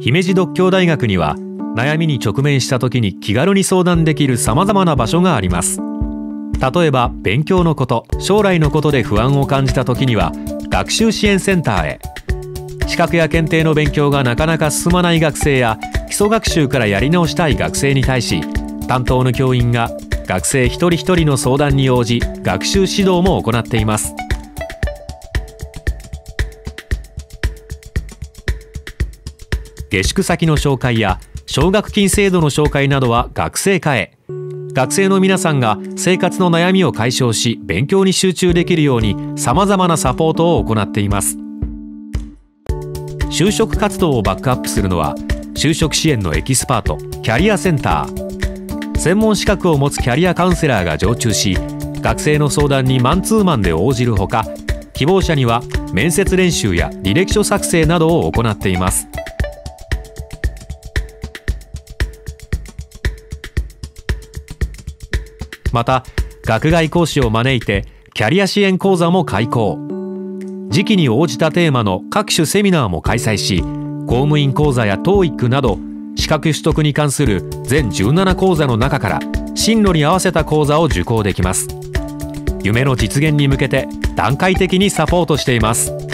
姫路独協大学には悩みに直面した時に気軽に相談できる様々な場所があります。例えば勉強のこと将来のことで不安を感じた時には学習支援センターへ。資格や検定の勉強がなかなか進まない学生や基礎学習からやり直したい学生に対し担当の教員が学生一人一人の相談に応じ学習指導も行っています。下宿先の紹介や奨学金制度の紹介などは学生課へ。学生の皆さんが生活の悩みを解消し勉強に集中できるようにさまざまなサポートを行っています。就職活動をバックアップするのは就職支援のエキスパートキャリアセンター。専門資格を持つキャリアカウンセラーが常駐し学生の相談にマンツーマンで応じるほか希望者には面接練習や履歴書作成などを行っています。また学外講師を招いてキャリア支援講座も開講。時期に応じたテーマの各種セミナーも開催し公務員講座や TOEIC など資格取得に関する全17講座の中から進路に合わせた講座を受講できます。夢の実現に向けて段階的にサポートしています。